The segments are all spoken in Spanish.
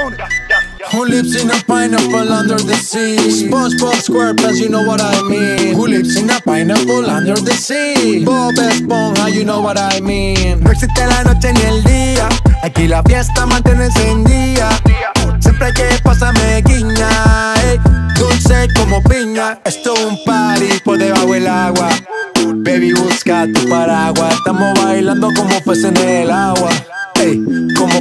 Who lives in a pineapple under the sea? SpongeBob SquarePants, you know what I mean. Who lives in a pineapple under the sea? Bob Esponja, you know what I mean. No existe la noche ni el día. Aquí la fiesta mantiene encendida. Siempre que pasa me guiña. Dulce como piña. Esto es un party por debajo del agua. Baby, busca tu paraguas. Estamos bailando como peces en el agua.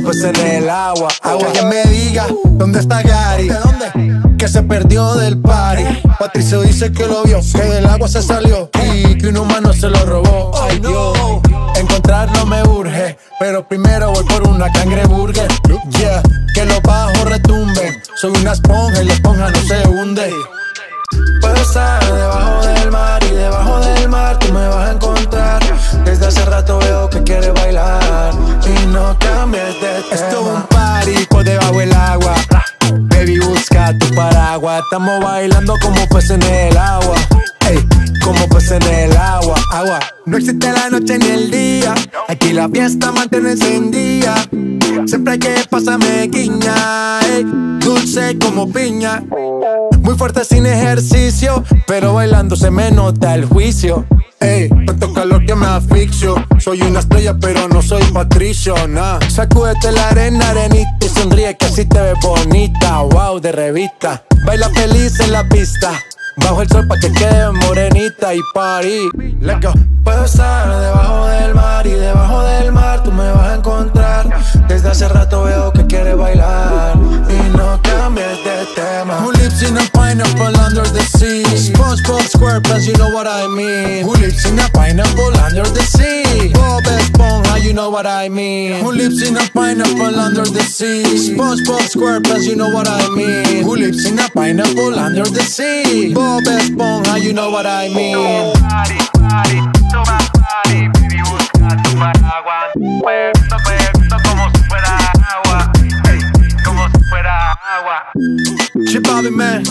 Peces en el agua. Agua que me diga dónde está Gary. ¿De dónde? Que se perdió del party. Patricio dice que lo vio, que del agua se salió y que un humano se lo robó. Ay Dios, encontrarlo me urge, pero primero voy por una cangreburger. Yeah, que los bajos retumben. Soy una esponja y la esponja no se hunde. Puedo estar debajo paraguas. Estamos bailando como peces en el agua. Ey, como peces en el agua. Agua. No existe la noche ni el día. Aquí la fiesta mantiene encendida. Siempre que pasa me guiña. ey, dulce como piña. Muy fuerte sin ejercicio, pero bailando se me nota el juicio. Ey, tanto calor que me asfixio. Soy una estrella, pero no soy patricio, nah. Sacúdete la arena, arenita y sonríe que así te ves bonita. Wow, de revista. Baila feliz en la pista. Bajo el sol pa' que quede morenita y party. Let's go. Puedo estar debajo del mar y debajo del mar tú me vas a encontrar. Desde hace rato veo que quieres bailar y no cambies de tema. Who lives in what I mean. Who lives in a pineapple under the sea? Bob Esponja, you know what I mean. Who lives in a pineapple under the sea? SpongeBob SquarePants, you know what I mean. Who lives in a pineapple under the sea? Bob Esponja, you know what I mean. Party, toma party, baby, busca tu paraguas. Puesto, puesto como si fuera agua, ey, como si fuera agua. Chip man.